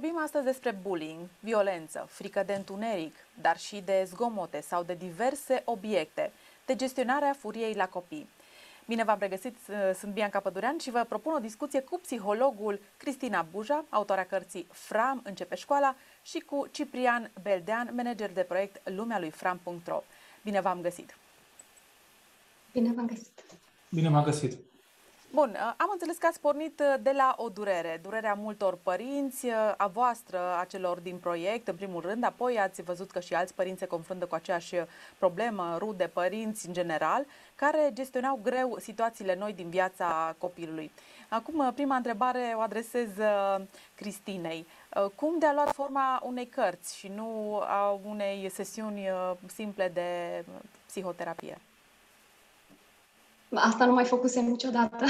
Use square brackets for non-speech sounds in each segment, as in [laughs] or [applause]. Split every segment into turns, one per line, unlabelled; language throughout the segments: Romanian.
Vorbim astăzi despre bullying, violență, frică de întuneric, dar și de zgomote sau de diverse obiecte, de gestionarea furiei la copii. Bine v-am regăsit, sunt Bianca Pădurean și vă propun o discuție cu psihologul Cristina Buja, autoarea cărții Fram începe școala și cu Ciprian Beldean, manager de proiect lumea lui Fram.ro. Bine v-am găsit!
Bine v-am găsit!
Bine v-am găsit!
Bun, uh, am înțeles că ați pornit uh, de la o durere, durerea multor părinți, uh, a voastră, a celor din proiect, în primul rând, apoi ați văzut că și alți părinți se confruntă cu aceeași problemă, rude, părinți în general, care gestionau greu situațiile noi din viața copilului. Acum, prima întrebare o adresez Cristinei. Cum de-a luat forma unei cărți și nu a unei sesiuni simple de psihoterapie?
Asta nu mai făcusem niciodată.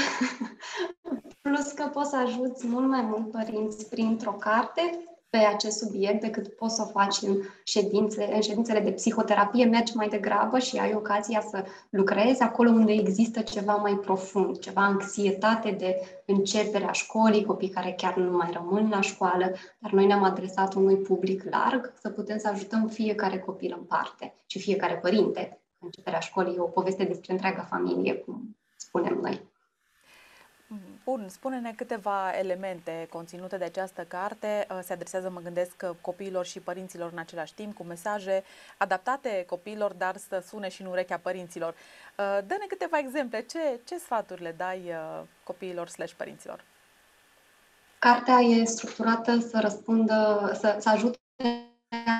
[laughs] Plus că poți să ajuți mult mai mult părinți printr-o carte pe acest subiect decât poți să o faci în, ședințe, în ședințele de psihoterapie, mergi mai degrabă și ai ocazia să lucrezi acolo unde există ceva mai profund, ceva anxietate de începerea școlii, copii care chiar nu mai rămân la școală, dar noi ne-am adresat unui public larg să putem să ajutăm fiecare copil în parte și fiecare părinte începerea școlii e o poveste despre întreaga familie, cum spunem noi.
Bun, spune-ne câteva elemente conținute de această carte. Uh, se adresează, mă gândesc, copiilor și părinților în același timp, cu mesaje adaptate copiilor, dar să sune și în urechea părinților. Uh, dă-ne câteva exemple. Ce, ce sfaturi le dai uh, copiilor slash părinților?
Cartea e structurată să răspundă, să, să ajute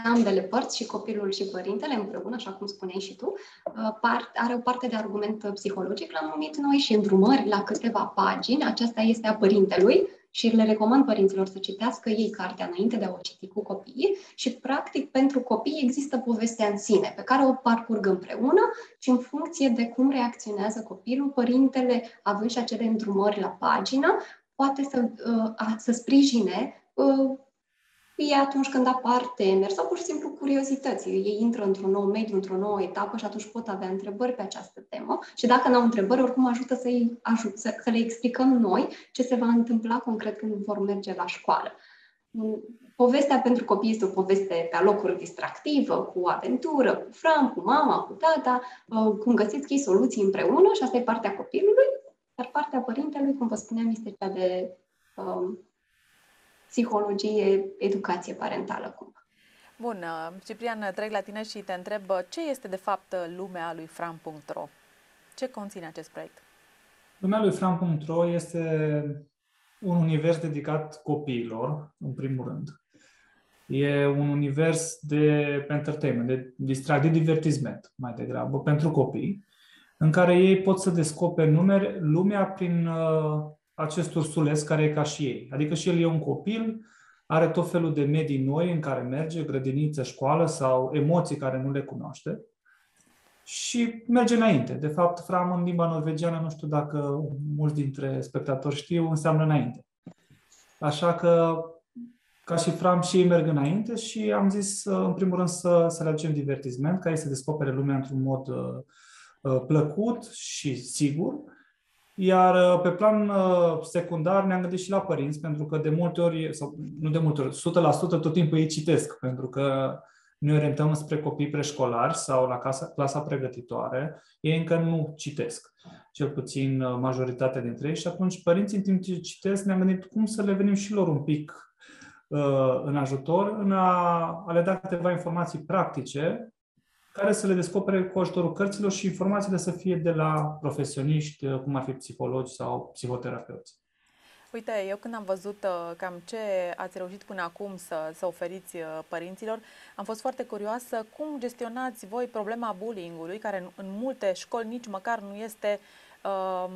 ambele părți, și copilul și părintele împreună, așa cum spuneai și tu, uh, are o parte de argument psihologic, l-am numit noi, și îndrumări la câteva pagini. Aceasta este a părintelui și le recomand părinților să citească ei cartea înainte de a o citi cu copiii și, practic, pentru copii există povestea în sine, pe care o parcurg împreună și în funcție de cum reacționează copilul, părintele, având și acele îndrumări la pagină, poate să, uh, să sprijine uh, fie atunci când apar temeri sau pur și simplu curiozități. Ei intră într-un nou mediu, într-o nouă etapă și atunci pot avea întrebări pe această temă și dacă n-au întrebări, oricum ajută să-i ajut, să, să le explicăm noi ce se va întâmpla concret când vor merge la școală. Povestea pentru copii este o poveste pe alocuri distractivă, cu aventură, cu Fran, cu mama, cu tata, uh, cum găsiți ei soluții împreună și asta e partea copilului, dar partea părintelui, cum vă spuneam, este cea de um, psihologie, educație parentală cum.
Bun, uh, Ciprian, trec la tine și te întreb ce este de fapt lumea lui Fram.ro? Ce conține acest proiect?
Lumea lui Fram.ro este un univers dedicat copiilor, în primul rând. E un univers de entertainment, de distracție, de divertisment, mai degrabă, pentru copii, în care ei pot să descopere numere, lumea prin uh, acest ursuleț care e ca și ei. Adică și el e un copil, are tot felul de medii noi în care merge, grădiniță, școală sau emoții care nu le cunoaște și merge înainte. De fapt, fram în limba norvegiană, nu știu dacă mulți dintre spectatori știu, înseamnă înainte. Așa că, ca și fram, și ei merg înainte și am zis, în primul rând, să, să le aducem divertisment, ca ei să descopere lumea într-un mod uh, uh plăcut și sigur iar uh, pe plan uh, secundar ne-am gândit și la părinți, pentru că de multe ori, sau nu de multe ori, 100% tot timpul ei citesc, pentru că noi orientăm spre copii preșcolari sau la casa, clasa pregătitoare, ei încă nu citesc, cel puțin uh, majoritatea dintre ei, și atunci părinții în timp ce citesc ne-am gândit cum să le venim și lor un pic uh, în ajutor, în a, a le da câteva informații practice care să le descopere cu ajutorul cărților și informațiile să fie de la profesioniști, cum ar fi psihologi sau psihoterapeuți.
Uite, eu când am văzut uh, cam ce ați reușit până acum să, să oferiți uh, părinților, am fost foarte curioasă cum gestionați voi problema bullying-ului, care în, în multe școli nici măcar nu este um,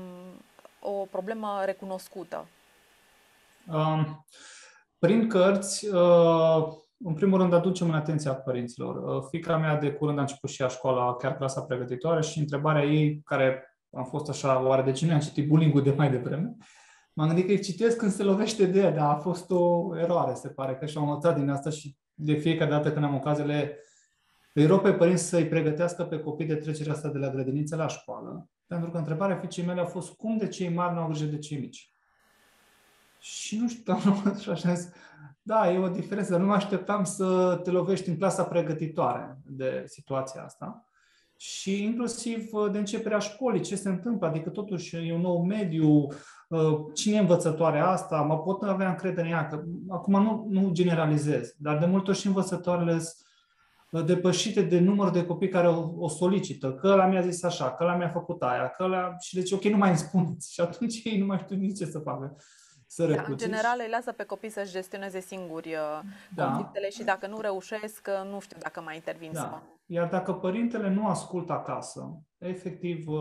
o problemă recunoscută.
Um, prin cărți, uh, în primul rând, aducem în atenția părinților. Uh, fica mea de curând a început și a școala, chiar clasa pregătitoare și întrebarea ei, care am fost așa, oare de ce nu am citit bullying de mai devreme? M-am gândit că îi citesc când se lovește de ea, dar a fost o eroare, se pare că și-au învățat din asta și de fiecare dată când am ocazile îi rog pe părinți să-i pregătească pe copii de trecerea asta de la grădiniță la școală, pentru că întrebarea fiicei mele a fost cum de cei mari nu au grijă de cei mici. Și nu știu, am și așa zis, da, e o diferență. Nu mă așteptam să te lovești în clasa pregătitoare de situația asta. Și inclusiv uh, de începerea școlii, ce se întâmplă, adică totuși e un nou mediu, uh, cine e învățătoarea asta, mă pot avea încredere în ea, că acum nu, nu generalizez, dar de multe ori și învățătoarele sunt uh, depășite de număr de copii care o, o solicită, că la mi-a zis așa, că la mi-a făcut aia, că la... și deci ok, nu mai îmi spuneți. [laughs] Și atunci ei nu mai știu nici ce să facă să
da, În general îi lasă pe copii să-și gestioneze singuri uh, da. conflictele și dacă nu reușesc, uh, nu știu dacă mai intervin da. sau
Iar dacă părintele nu ascultă acasă, efectiv, uh,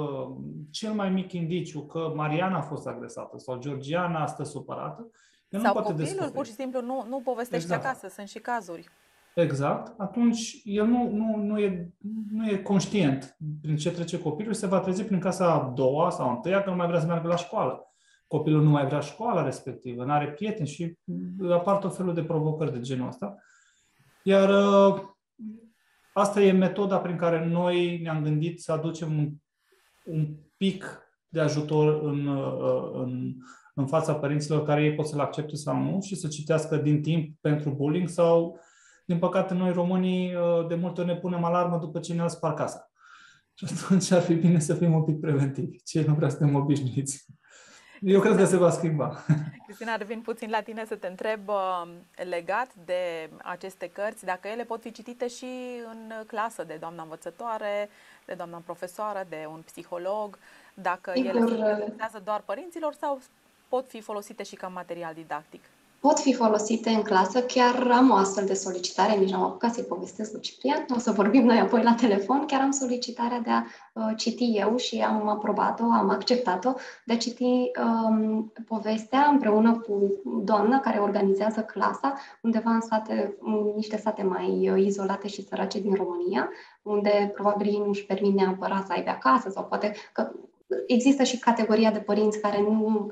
cel mai mic indiciu că Mariana a fost agresată sau Georgiana stă supărată,
el sau nu poate copilul descoperi. pur și simplu nu, nu povestește exact. acasă, sunt și cazuri.
Exact. Atunci el nu, nu, nu, e, nu e conștient prin ce trece copilul și se va trezi prin casa a doua sau a întâia că nu mai vrea să meargă la școală copilul nu mai vrea școala respectivă, nu are prieteni și apar tot felul de provocări de genul ăsta. Iar uh, asta e metoda prin care noi ne-am gândit să aducem un, un pic de ajutor în, uh, în, în fața părinților care ei pot să-l accepte sau nu și să citească din timp pentru bullying sau, din păcate, noi românii uh, de multe ori ne punem alarmă după ce ne-a spart casa. Și atunci ar fi bine să fim un pic preventivi. Ce nu prea suntem obișnuiți. Eu cred că se va schimba. [laughs]
Cristina, revin puțin la tine să te întreb uh, legat de aceste cărți, dacă ele pot fi citite și în clasă de doamna învățătoare, de doamna profesoară, de un psiholog, dacă Sigur. ele se adresează doar părinților sau pot fi folosite și ca material didactic
pot fi folosite în clasă. Chiar am o astfel de solicitare, nici am apucat să-i povestesc lui Ciprian, o să vorbim noi apoi la telefon. Chiar am solicitarea de a uh, citi eu și am aprobat-o, am acceptat-o, de a citi um, povestea împreună cu doamna care organizează clasa undeva în state, în niște state mai uh, izolate și sărace din România, unde probabil ei nu își permit neapărat să aibă acasă sau poate că există și categoria de părinți care nu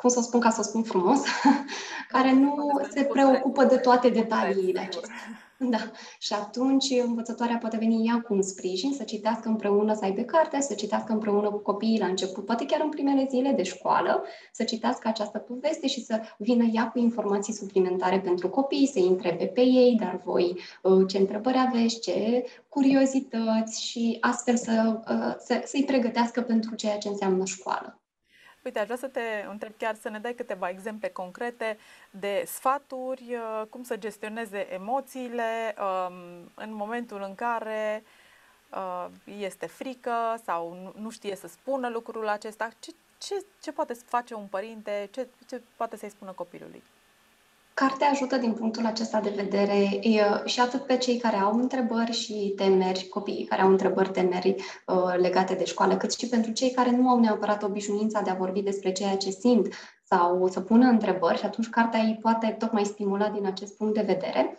cum să spun ca să spun frumos, [laughs] care nu se preocupă de toate detaliile acestea. Da. Și atunci învățătoarea poate veni ea cu un sprijin, să citească împreună, să aibă carte, să citească împreună cu copiii la început, poate chiar în primele zile de școală, să citească această poveste și să vină ea cu informații suplimentare pentru copii, să-i întrebe pe ei, dar voi uh, ce întrebări aveți, ce curiozități și astfel să, uh, să, să-i pregătească pentru ceea ce înseamnă școală.
Uite, aș vrea să te întreb chiar să ne dai câteva exemple concrete de sfaturi, uh, cum să gestioneze emoțiile um, în momentul în care uh, este frică sau nu știe să spună lucrul acesta. Ce, ce, ce poate face un părinte, ce, ce poate să-i spună copilului?
Cartea ajută din punctul acesta de vedere și atât pe cei care au întrebări și temeri, copiii care au întrebări, temeri uh, legate de școală, cât și pentru cei care nu au neapărat obișnuința de a vorbi despre ceea ce simt sau să pună întrebări și atunci cartea îi poate tocmai stimula din acest punct de vedere.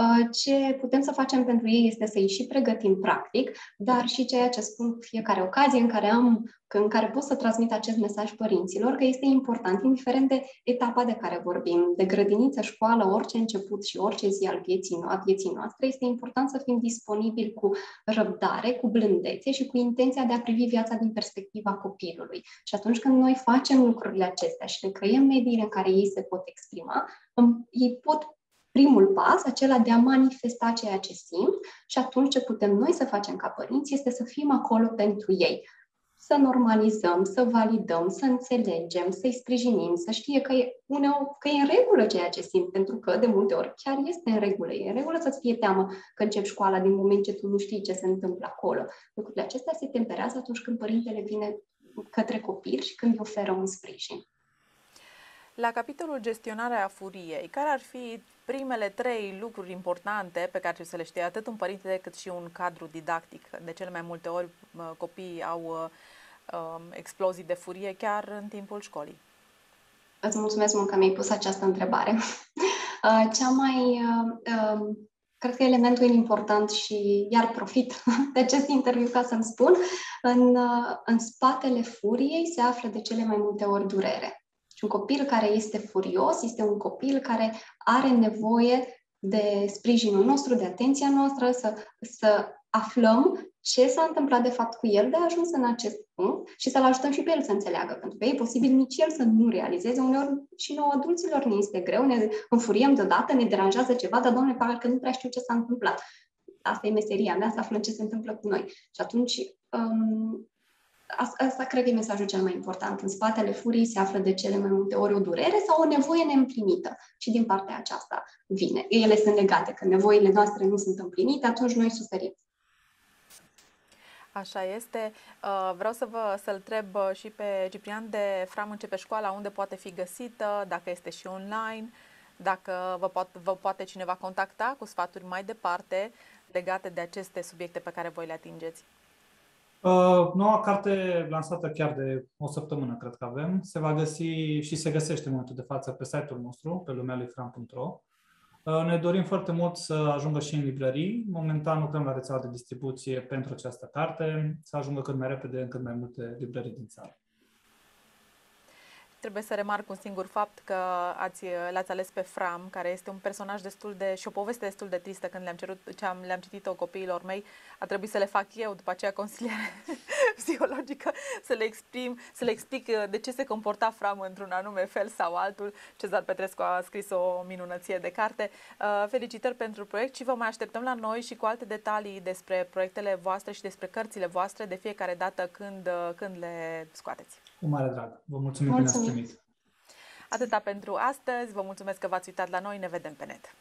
Uh, ce putem să facem pentru ei este să-i și pregătim practic, dar și ceea ce spun fiecare ocazie în care am, în care pot să transmit acest mesaj părinților, că este important, indiferent de etapa de care vorbim, de grădiniță, școală, orice început și orice zi al vieții, a vieții noastre, este important să fim disponibili cu răbdare, cu blândețe și cu intenția de a privi viața din perspectiva copilului. Și atunci când noi facem lucrurile acestea și le creăm mediile în care ei se pot exprima, ei pot primul pas, acela de a manifesta ceea ce simt și atunci ce putem noi să facem ca părinți este să fim acolo pentru ei. Să normalizăm, să validăm, să înțelegem, să-i sprijinim, să știe că e, uneori, că e în regulă ceea ce simt, pentru că de multe ori chiar este în regulă. E în regulă să-ți fie teamă că începi școala din moment ce tu nu știi ce se întâmplă acolo. Lucrurile acestea se temperează atunci când părintele vine către copil și când îi oferă un sprijin.
La capitolul gestionarea furiei, care ar fi primele trei lucruri importante pe care trebuie să le știe atât un părinte cât și un cadru didactic? De cele mai multe ori copiii au um, explozii de furie chiar în timpul școlii.
Îți mulțumesc mult că mi-ai pus această întrebare. [laughs] Uh, cea mai, uh, um, cred că elementul important și iar profit [laughs] de acest interviu ca să-mi spun, în, uh, în spatele furiei se află de cele mai multe ori durere. Și un copil care este furios este un copil care are nevoie de sprijinul nostru, de atenția noastră, să, să aflăm ce s-a întâmplat de fapt cu el de a ajuns în acest punct și să-l ajutăm și pe el să înțeleagă. Pentru că e posibil nici el să nu realizeze. Uneori și nouă adulților ne este greu, ne înfuriem deodată, ne deranjează ceva, dar, doamne, parcă nu prea știu ce s-a întâmplat. Asta e meseria mea, să aflăm ce se întâmplă cu noi. Și atunci, um, asta cred că e mesajul cel mai important. În spatele furii se află de cele mai multe ori o durere sau o nevoie neîmplinită. Și din partea aceasta vine. Ele sunt legate. Când nevoile noastre nu sunt împlinite, atunci noi suferim.
Așa este. Uh, vreau să vă să-l întreb uh, și pe Ciprian de Fram începe școala, unde poate fi găsită, dacă este și online, dacă vă, pot, vă poate cineva contacta cu sfaturi mai departe legate de aceste subiecte pe care voi le atingeți.
Uh, noua carte lansată chiar de o săptămână, cred că avem, se va găsi și se găsește în momentul de față pe site-ul nostru, pe lumealuifran.ro. Uh, ne dorim foarte mult să ajungă și în librării. Momentan lucrăm la rețeaua de distribuție pentru această carte, să ajungă cât mai repede în cât mai multe librării din țară.
Trebuie să remarc un singur fapt că ați, l-ați ales pe Fram, care este un personaj destul de și o poveste destul de tristă când le-am cerut, ce am, le-am citit-o copiilor mei, a trebuit să le fac eu după aceea consiliere [laughs] psihologică, să le exprim, să le explic uh, de ce se comporta Fram într-un anume fel sau altul. Cezar Petrescu a scris o minunăție de carte. Uh, felicitări pentru proiect și vă mai așteptăm la noi și cu alte detalii despre proiectele voastre și despre cărțile voastre de fiecare dată când, uh, când le scoateți.
Cu mare drag. Vă mulțumim, mulțumim. că ne-ați primit.
Atâta pentru astăzi. Vă mulțumesc că v-ați uitat la noi. Ne vedem pe net.